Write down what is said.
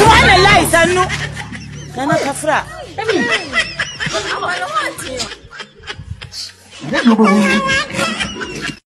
nti wa ne lai sanu nana